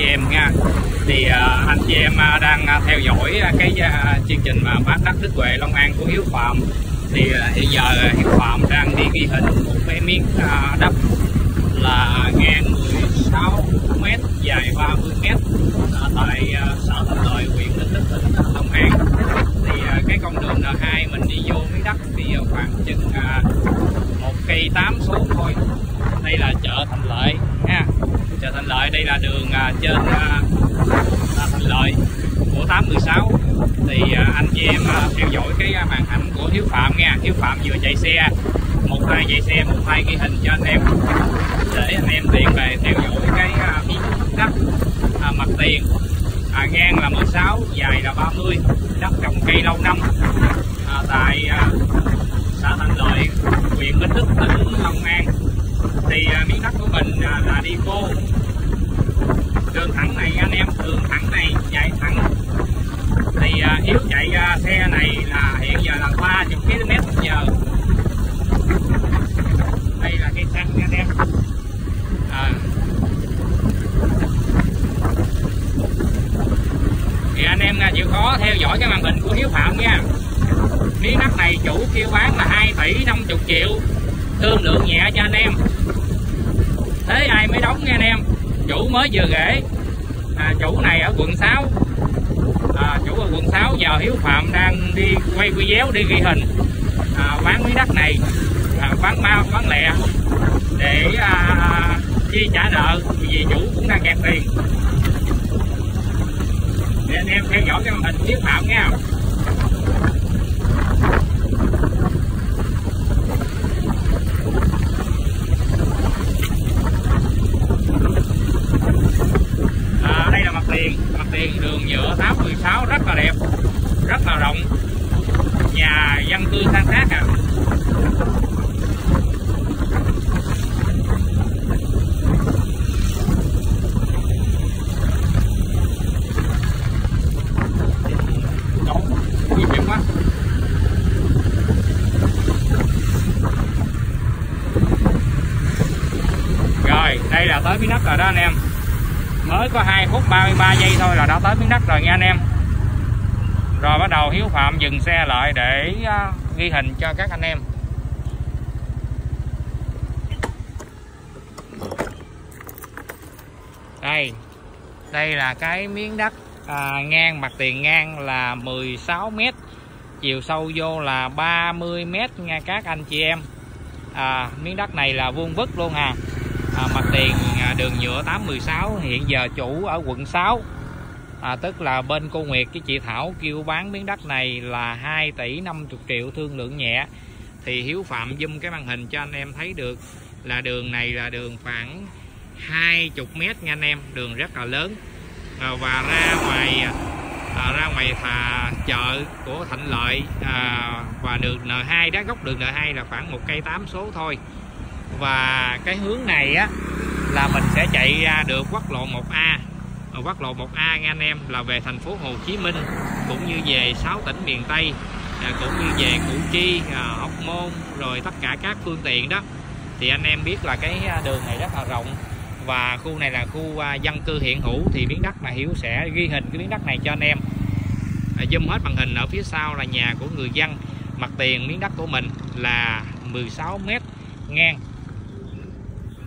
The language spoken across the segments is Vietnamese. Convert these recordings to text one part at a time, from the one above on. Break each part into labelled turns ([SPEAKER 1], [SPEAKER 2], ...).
[SPEAKER 1] chị em nha. Thì uh, anh chị em uh, đang uh, theo dõi uh, cái uh, chương trình mà bán đất Đức Huệ Long An của Hiếu Phạm. Thì uh, hiện giờ uh, Hiếu Phạm đang đi ghi hình một cái miếng uh, đất là ngang 16 m dài 30 m uh, tại uh, xã Thành Lợi huyện Ninh Đức tỉnh Long An. Thì uh, cái con đường N2 mình đi vô miếng đất thì uh, khoảng chừng uh, một cây tám số thôi. Đây là chợ Thành Lợi ha chợ Thành Lợi. Đây là đường à, trên à, à, Thành Lợi của 816 thì anh chị em theo dõi cái màn ảnh của Hiếu Phạm nha. Hiếu Phạm vừa chạy xe. Một hai chạy xe một hai ghi hình cho anh em. Để anh em tiện về theo dõi cái miếng đất mặt tiền. À, ngang là 16 dài là 30 đất trồng cây lâu năm. À, tại à, xã Thành Lợi huyện Bến Lức tỉnh Long An thì à, miếng đất của mình à, là đi cô đường thẳng này anh em đường thẳng này chạy thẳng thì à, Hiếu chạy à, xe này là hiện giờ là 30 km một giờ đây là cây xăng nha anh em à, thì anh em chịu khó theo dõi cái màn hình của Hiếu Phạm nha. Miếng đất này chủ kêu bán là 2 tỷ 50 triệu. Thương lượng nhẹ cho anh em. Thế ai mới đóng nha anh em? Chủ mới vừa ghế. À, chủ này ở quận 6 à, chủ ở quận 6 giờ Hiếu Phạm đang đi quay video đi ghi hình. À, bán miếng đất này. À, bán mau bán lẹ để à, chi trả nợ. Vì chủ cũng đang kẹt tiền. Để anh em theo dõi cái màn hình Hiếu Phạm nha à, đây là mặt tiền mặt tiền đường nhựa 816 rất là đẹp rất là rộng nhà dân cư san sát à Đâu, nguy hiểm quá rồi đây là tới miếng đất rồi đó anh em. Mới có 2 phút 33 giây thôi là đã tới miếng đất rồi nha anh em. Rồi bắt đầu Hiếu Phạm dừng xe lại để à, ghi hình cho các anh em. Đây đây là cái miếng đất à, ngang mặt tiền ngang là 16 m chiều sâu vô là 30 m nha các anh chị em. À, miếng đất này là vuông vức luôn à, à mặt tiền à, đường nhựa 816 hiện giờ chủ ở quận 6 à, tức là bên cô Nguyệt với chị Thảo kêu bán miếng đất này là 2 tỷ 50 triệu thương lượng nhẹ. Thì Hiếu Phạm zoom cái màn hình cho anh em thấy được là đường này là đường khoảng 20 mét nha anh em đường rất là lớn. À, và ra ngoài à, ra ngoài thà chợ của Thạnh Lợi à, và đường N2 đó góc đường N2 là khoảng một cây 8 số thôi và cái hướng này á là mình sẽ chạy ra được quốc lộ 1A ở quốc lộ 1A nha anh em là về thành phố Hồ Chí Minh cũng như về 6 tỉnh miền Tây à, cũng như về Củ Chi, à, Hóc Môn rồi tất cả các phương tiện đó. Thì anh em biết là cái à, đường này rất là rộng và khu này là khu à, dân cư hiện hữu thì miếng đất mà Hiếu sẽ ghi hình cái miếng đất này cho anh em. À, zoom hết màn hình ở phía sau là nhà của người dân mặt tiền miếng đất của mình là 16 mét ngang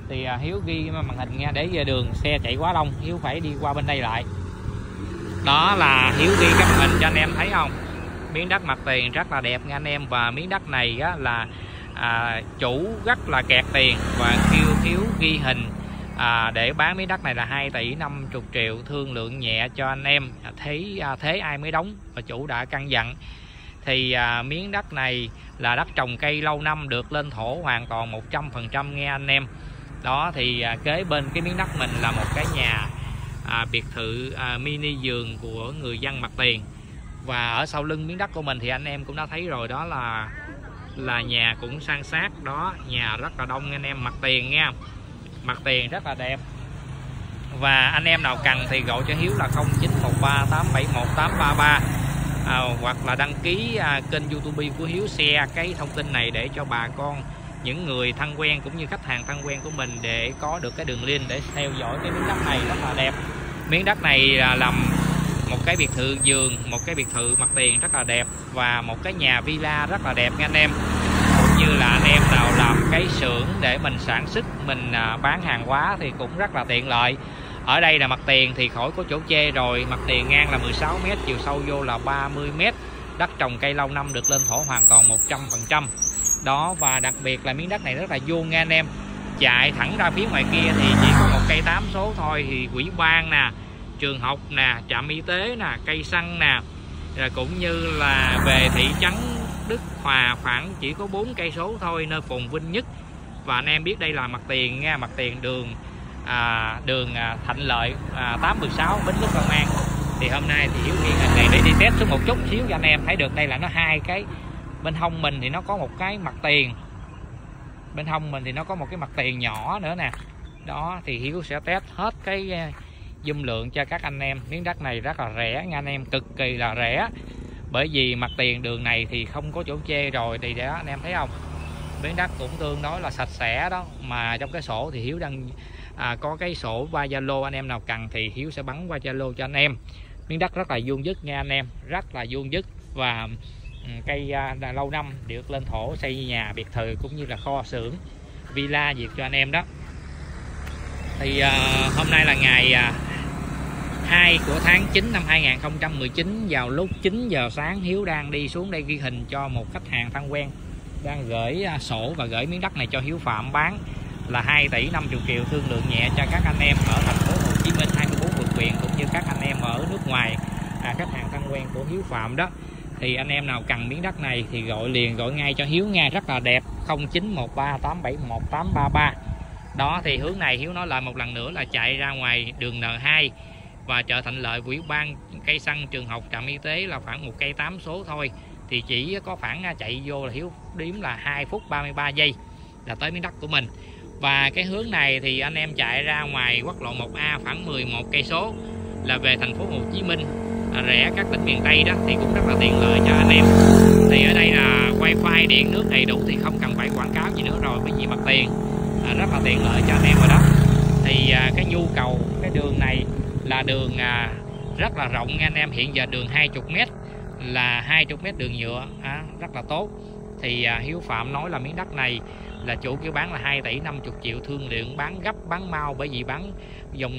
[SPEAKER 1] thì à, Hiếu ghi màn hình nha để về đường xe chạy quá đông Hiếu phải đi qua bên đây lại. Đó là Hiếu ghi các màn hình cho anh em thấy không? Miếng đất mặt tiền rất là đẹp nha anh em và miếng đất này á, là à, chủ rất là kẹt tiền. Và kêu Hiếu ghi hình à, để bán miếng đất này là 2 tỷ 50 triệu thương lượng nhẹ cho anh em. À, thấy à, thế ai mới đóng và chủ đã căn dặn. Thì à, miếng đất này là đất trồng cây lâu năm được lên thổ hoàn toàn 100% nghe anh em đó thì à, kế bên cái miếng đất mình là một cái nhà à, biệt thự à, mini giường của người dân mặt tiền. Và ở sau lưng miếng đất của mình thì anh em cũng đã thấy rồi đó là là nhà cũng san sát. Đó nhà rất là đông anh em mặt tiền nha. Mặt tiền rất là đẹp. Và anh em nào cần thì gọi cho Hiếu là 0913871833 à, hoặc là đăng ký à, kênh YouTube của Hiếu xe cái thông tin này để cho bà con những người thân quen cũng như khách hàng thân quen của mình để có được cái đường link để theo dõi cái miếng đất này rất là đẹp. Miếng đất này là làm một cái biệt thự vườn một cái biệt thự mặt tiền rất là đẹp và một cái nhà villa rất là đẹp nha anh em. Cũng như là anh em nào làm cái xưởng để mình sản xuất, mình à, bán hàng hóa thì cũng rất là tiện lợi. Ở đây là mặt tiền thì khỏi có chỗ chê rồi, mặt tiền ngang là 16m chiều sâu vô là 30m đất trồng cây lâu năm được lên thổ hoàn toàn 100% đó và đặc biệt là miếng đất này rất là vuông nha anh em. Chạy thẳng ra phía ngoài kia thì chỉ có một cây tám số thôi thì quỹ ban nè trường học nè trạm y tế nè cây xăng nè. Rồi cũng như là về thị trấn Đức Hòa khoảng chỉ có 4 cây số thôi nơi phồn vinh nhất. Và anh em biết đây là mặt tiền nha mặt tiền đường à, đường à, Thạnh Lợi à, 816 Bến Lức Long An. Thì hôm nay thì Hiếu Nghiên này để đi test xuống một chút xíu cho anh em thấy được đây là nó hai cái bên hông mình thì nó có một cái mặt tiền. Bên hông mình thì nó có một cái mặt tiền nhỏ nữa nè. Đó thì Hiếu sẽ test hết cái dung lượng cho các anh em. Miếng đất này rất là rẻ nha anh em cực kỳ là rẻ. Bởi vì mặt tiền đường này thì không có chỗ che rồi thì đó anh em thấy không? Miếng đất cũng tương đối là sạch sẽ đó. Mà trong cái sổ thì Hiếu đang à, có cái sổ qua Zalo anh em nào cần thì Hiếu sẽ bắn qua Zalo cho anh em. Miếng đất rất là vuông dứt nha anh em rất là vuông dứt và Ừ, cây uh, lâu năm được lên thổ xây nhà biệt thự cũng như là kho xưởng villa việc cho anh em đó. Thì uh, hôm nay là ngày à, uh, 2 của tháng 9 năm 2019 vào lúc 9 giờ sáng Hiếu đang đi xuống đây ghi hình cho một khách hàng thân quen đang gửi uh, sổ và gửi miếng đất này cho Hiếu Phạm bán là 2 tỷ 50 triệu thương lượng nhẹ cho các anh em ở thành phố Hồ Chí Minh 24 quận huyện cũng như các anh em ở nước ngoài à, khách hàng thân quen của Hiếu Phạm đó thì anh em nào cần miếng đất này thì gọi liền, gọi ngay cho Hiếu nha, rất là đẹp. 0913871833 đó, thì hướng này Hiếu nói lại một lần nữa là chạy ra ngoài đường N2 và chợ Thạnh Lợi, Quỹ ban cây xăng trường học trạm y tế là khoảng một cây 8 số thôi. Thì chỉ có khoảng à, chạy vô là Hiếu điếm là 2 phút 33 giây là tới miếng đất của mình. Và cái hướng này thì anh em chạy ra ngoài quốc lộ 1A khoảng 11 cây số là về thành phố Hồ Chí Minh. Ờ, rẽ các tỉnh miền Tây đó thì cũng rất là tiện lợi cho anh em. Thì ở đây là wifi điện nước đầy đủ thì không cần phải quảng cáo gì nữa rồi bởi vì mặt tiền. À, rất là tiện lợi cho anh em ở đó. Thì à, cái nhu cầu cái đường này là đường à, rất là rộng nha anh em. Hiện giờ đường 20m là 20m đường nhựa à, rất là tốt. Thì à, Hiếu Phạm nói là miếng đất này là chủ kêu bán là 2 tỷ 50 triệu thương lượng bán gấp bán mau bởi vì bán dòng